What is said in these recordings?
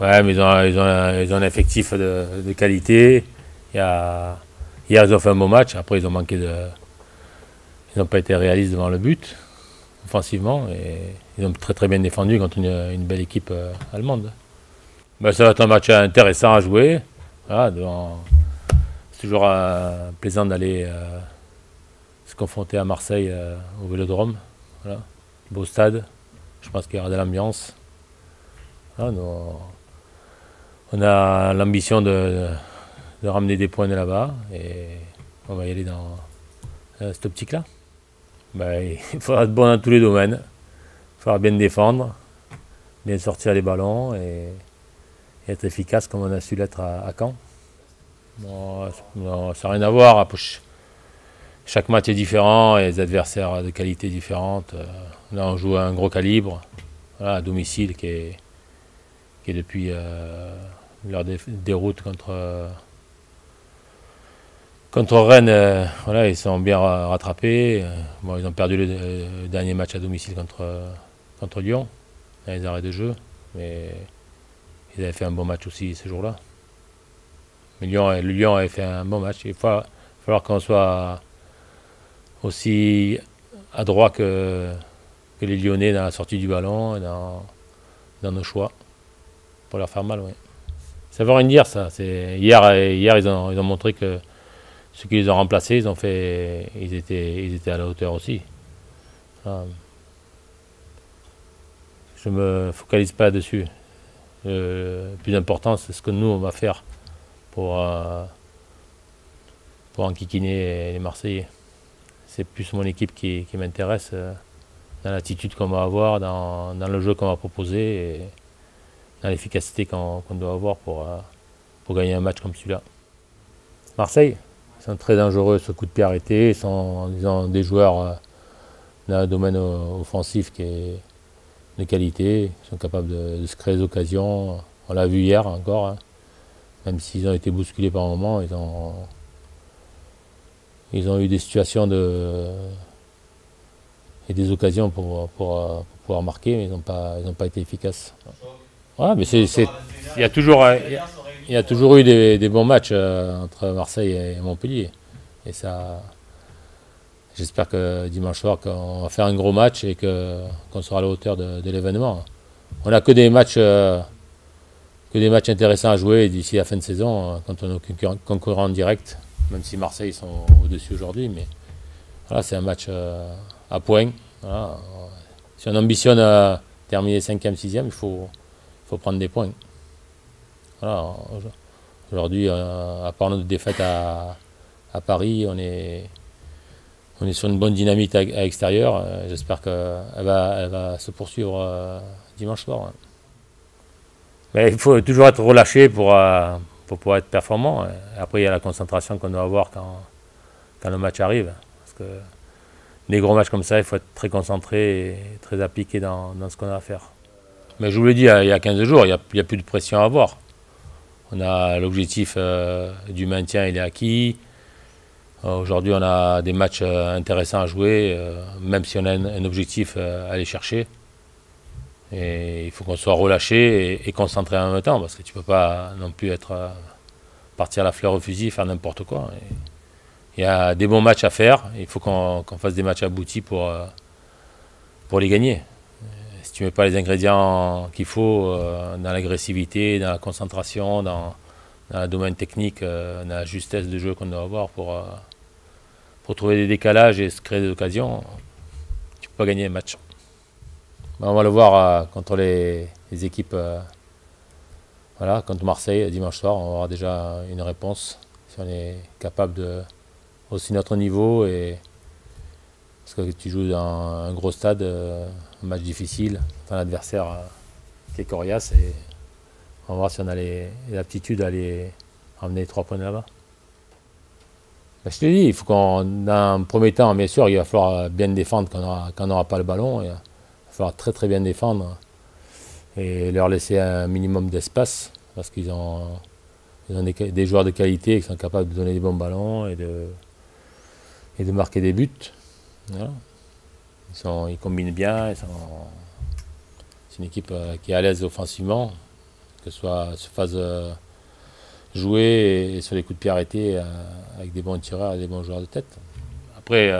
Ouais, mais ils ont, ils ont, ils ont un effectif de, de qualité. Il y a, hier, ils ont fait un bon match. Après, ils ont manqué de. Ils n'ont pas été réalistes devant le but, offensivement. Et ils ont très très bien défendu contre une, une belle équipe euh, allemande. Ben, ça va être un match intéressant à jouer. Devant- C'est toujours euh, plaisant d'aller euh, se confronter à Marseille au Vélodrome. Voilà. Beau stade. Je pense qu'il y aura de l'ambiance. On a l'ambition de, ramener des points de là-bas et on va y aller dans cette optique-là. Ben, il faudra être bon dans tous les domaines. Il faudra bien défendre, bien sortir les ballons et, être efficace comme on a su l'être à, Caen. Bon, ça n'a rien à voir. Chaque match est différent et les adversaires de qualité différente. Euh, Là, on joue à un gros calibre, à domicile, qui est, qui est depuis euh, leur dé- déroute contre, contre Rennes. euh, voilà, ils sont bien ra- rattrapés. Euh, Bon, ils ont perdu le, dernier match à domicile contre, euh, contre Lyon, dans les arrêts de jeu. Mais ils avaient fait un bon match aussi ce jour-là. Mais Lyon, Lyon avait fait un bon match. Il va falloir qu'on soit aussi adroit que, que les Lyonnais dans la sortie du ballon et dans, dans nos choix pour leur faire mal. oui. Ça veut rien dire ça. Hier, euh, hier ils, ont, montré que ceux qui les ont remplacés, ils, ont fait, ils, étaient, ils étaient à la hauteur aussi. Ah. Je me focalise pas là-dessus. Le plus important, c'est ce que nous, on va faire pour, euh, pour enquiquiner les Marseillais. C'est plus mon équipe qui, m'intéresse, euh, dans l'attitude qu'on va avoir, dans, le jeu qu'on va proposer l'efficacité qu'on doit avoir pour, euh, pour gagner un match comme celui-là. Marseille, sont très dangereux ce coup de pied arrêté. Ils sont des joueurs euh, dans un domaine offensif qui est de qualité. Ils sont capables de, se créer des occasions. On l'a vu hier encore. hein. Même s'ils ont été bousculés par moments, ils ont, ils ont eu des situations de, et des occasions pour, pour, pour pouvoir marquer, mais ils n'ont pas, ils n'ont pas été efficaces. Ouais, mais c'est, il y a toujours, euh, il y a- toujours eu des, bons matchs euh, entre Marseille et Montpellier. Et ça, j'espère que dimanche soir, qu'on va faire un gros match et que, qu'on sera à la hauteur de, l'événement. On n'a que des matchs, euh, que des matchs intéressants à jouer d'ici la fin de saison, quand on est concurrents directs, même si Marseille sont au-dessus aujourd'hui. Mais voilà, c'est un match à points. Si on ambitionne à terminer 5e, 6e, il faut, faut prendre des points. Voilà, aujourd'hui, euh, à part notre défaite à, Paris, on est, on est sur une bonne dynamique à, l'extérieur. Euh, J'espère qu'elle va, elle va se poursuivre euh, dimanche soir. Mais il faut toujours être relâché pour, pour pouvoir être performant. Après, il y a la concentration qu'on doit avoir quand, quand le match arrive. Parce que des gros matchs comme ça, il faut être très concentré et très appliqué dans, dans ce qu'on a à faire. Mais je vous l'ai dit il y a- il y a 15 jours, il n'y a, plus de pression à avoir. On a l'objectif euh, du maintien, il est acquis. Euh, Aujourd'hui, on a des matchs euh, intéressants à jouer, même si on a un, objectif à aller chercher. Et il faut qu'on soit relâché et, concentré en même temps, parce que tu ne peux pas non plus être partir à la fleur au fusil, faire n'importe quoi. Il y a des bons matchs à faire, il faut qu'on fasse des matchs aboutis pour, pour les gagner. Tu ne mets pas les ingrédients qu'il faut euh, dans l'agressivité, dans la concentration, dans, dans le domaine technique, euh, dans la justesse de jeu qu'on doit avoir pour, euh, pour trouver des décalages et se créer des occasions, tu ne peux pas gagner un match. Ben, on va le voir contre les, les équipes, voilà, contre Marseille dimanche soir, on aura déjà une réponse si on est capable de aussi notre niveau et parce que tu joues dans un gros stade, euh, un match difficile, un adversaire euh, qui est coriace et on va voir si on a l'aptitude à aller ramener les trois points là-bas. Ben, je te dis, il faut dans un premier temps, bien sûr, il va falloir bien défendre quand on n'aura pas le ballon. Il va falloir très très bien défendre et leur laisser un minimum d'espace parce qu'ils ont, des, joueurs de qualité qui sont capables de donner des bons ballons et de marquer des buts. Ils, combinent bien. C'est une équipe euh, qui est à l'aise offensivement, que ce soit se fasse jouer et, sur les coups de pied arrêtés avec des bons tireurs et des bons joueurs de tête. Après,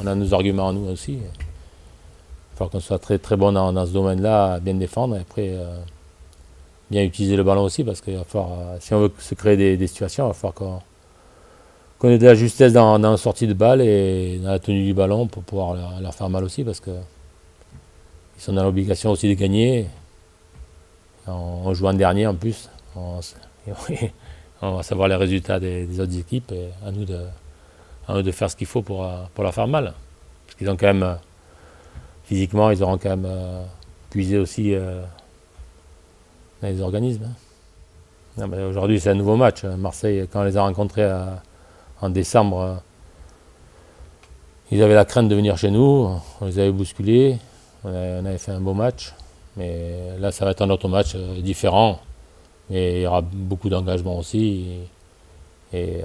on a nos arguments à nous aussi. Il faut qu'on soit très très bon dans, ce domaine-là, bien défendre et après bien utiliser le ballon aussi parce qu'il va falloir, si on veut se créer des, situations, il va falloir qu'on ait de la justesse dans, la sortie de balle et dans la tenue du ballon pour pouvoir leur, faire mal aussi parce que ils sont dans l'obligation aussi de gagner en, jouant dernier en plus. On, va savoir les résultats des, autres équipes et à nous de, faire ce qu'il faut pour, pour leur faire mal. Parce qu'ils ont quand même physiquement, ils auront quand même euh, puisé aussi euh, dans les organismes. Hein. Aujourd'hui, c'est un nouveau match. Marseille, quand on les a rencontrés en décembre, euh, ils avaient la crainte de venir chez nous. On les avait bousculés. On, avait fait un beau match. Mais là, ça va être un autre match différent. Mais il y aura beaucoup d'engagement aussi. Et,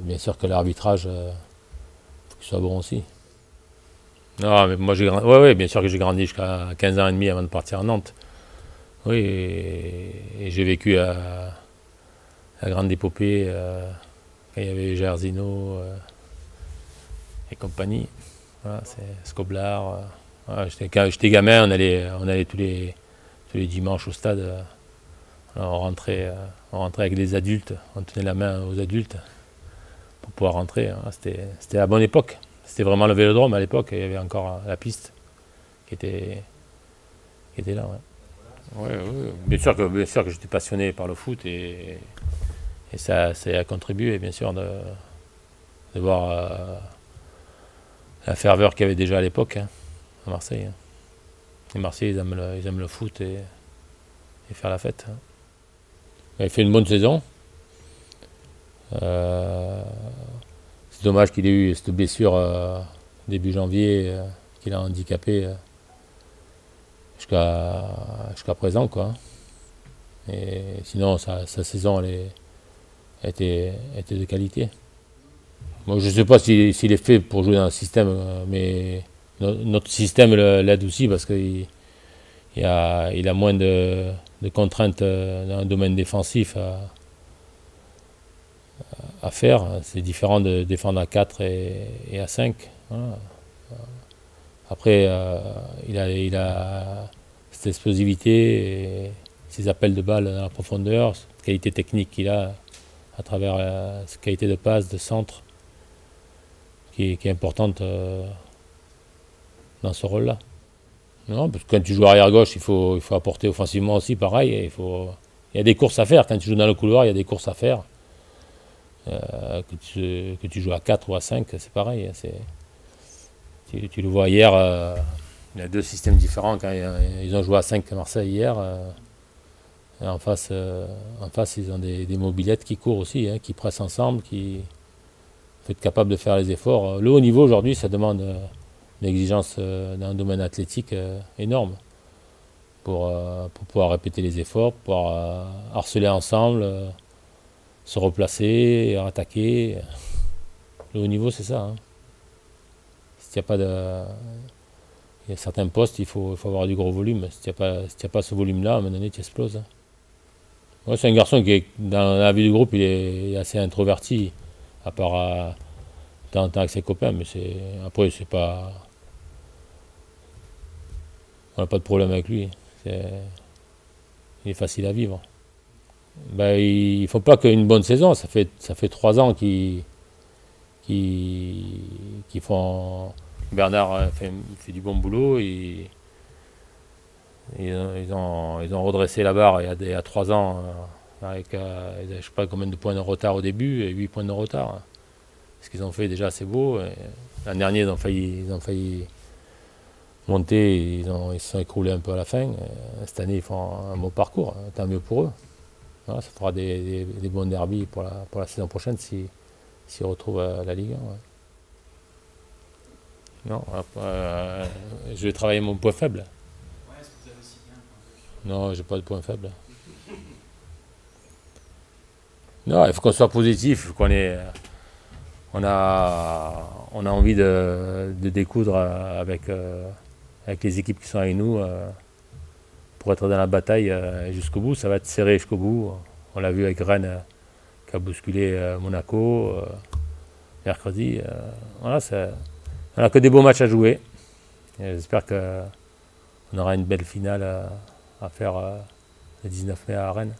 bien sûr que l'arbitrage, faut qu'il soit bon aussi. Non, mais moi bien sûr que j'ai grandi jusqu'à 15 ans et demi avant de partir à Nantes. Oui, et, j'ai vécu à, la Grande Épopée, euh, il y avait Gersino euh, et compagnie. Voilà, c'est Scoblar. Euh, quand j'étais gamin, on allait, on allait tous, les, tous les dimanches au stade. on, rentrait, on rentrait avec les adultes, on tenait la main aux adultes pour pouvoir rentrer. Hein. C'était la bonne époque. C'était vraiment le vélodrome à l'époque, il y avait encore la piste qui était, qui était là. Ouais. Bien sûr que, sûr que j'étais passionné par le foot et, et ça, a contribué, bien sûr, de, voir euh, la ferveur qu'il y avait déjà à l'époque hein, à Marseille. Hein. Les Marseillais, ils aiment le, ils aiment le foot et, faire la fête. Hein. Il fait une bonne saison. Euh, c'est dommage qu'il ait eu cette blessure euh, début janvier, qu'il a handicapé jusqu'à présent. Quoi. Et sinon, sa, saison elle était, était, de qualité. Moi, je ne sais pas s'il est fait pour jouer dans le système, mais notre système l'aide aussi parce qu'il il a, moins de, contraintes dans le domaine défensif à faire. C'est différent de défendre à 4 et, à 5. Après, euh, il, a, cette explosivité, et ses appels de balle dans la profondeur, cette qualité technique qu'il a à travers euh, cette qualité de passe, de centre, qui est, importante euh, dans ce rôle-là. Non, parce que quand tu joues arrière gauche, il faut, il faut apporter offensivement aussi, pareil. Il, y a des courses à faire. Quand tu joues dans le couloir, il y a des courses à faire. Euh, que, tu, que, tu, joues à 4 ou à 5, c'est pareil. Hein, tu, le vois hier, euh, il y a deux systèmes différents. Ils ont joué à 5 à Marseille hier, euh, en, face, en face, ils ont des, des mobilettes qui courent aussi, hein, qui pressent ensemble, qui faut être capable de faire les efforts. Le haut niveau aujourd'hui, ça demande une exigence dans un domaine athlétique énorme. Pour, pour, pouvoir répéter les efforts, pour pouvoir harceler ensemble, se replacer, attaquer. Le haut niveau, c'est ça. Hein. S'il n'y a pas de. Il y a certains postes, il faut, il faut avoir du gros volume. Si tu n'as pas, pas ce volume-là, à un moment donné, tu exploses. Hein. C'est un garçon qui est, dans la vie du groupe, il est, assez introverti, à part à, temps avec ses copains, mais c'est, après, c'est pas. On n'a pas de problème avec lui. il est facile à vivre ben, il ne faut pas qu'une bonne saison. Ça fait, ça fait trois ans qu'ils font. Bernard fait, fait, du bon boulot. Ils, ont, redressé la barre il y a, trois ans euh, avec euh, je ne sais pas combien de points de retard au début et 8 points de retard. Ce qu'ils ont fait déjà c'est beau. L'an dernier ils ont failli, monter, ils, ont, se sont écroulés un peu à la fin. Cette année ils font un beau parcours, tant mieux pour eux ça fera des, bons derbies pour la, saison prochaine s'ils si, retrouvent la Ligue 1. Non, euh, je vais travailler mon point faible. Non, j'ai pas de point faible. Non, il faut qu'on soit positif, qu'on on a, on a envie de, découdre avec, euh, avec les équipes qui sont avec nous. Euh, pour être dans la bataille jusqu'au bout. Ça va être serré jusqu'au bout. On l'a vu avec Rennes qui a bousculé Monaco mercredi. voilà, on n'a que des beaux matchs à jouer. J'espère qu'on aura une belle finale à, faire le 19 mai à Rennes.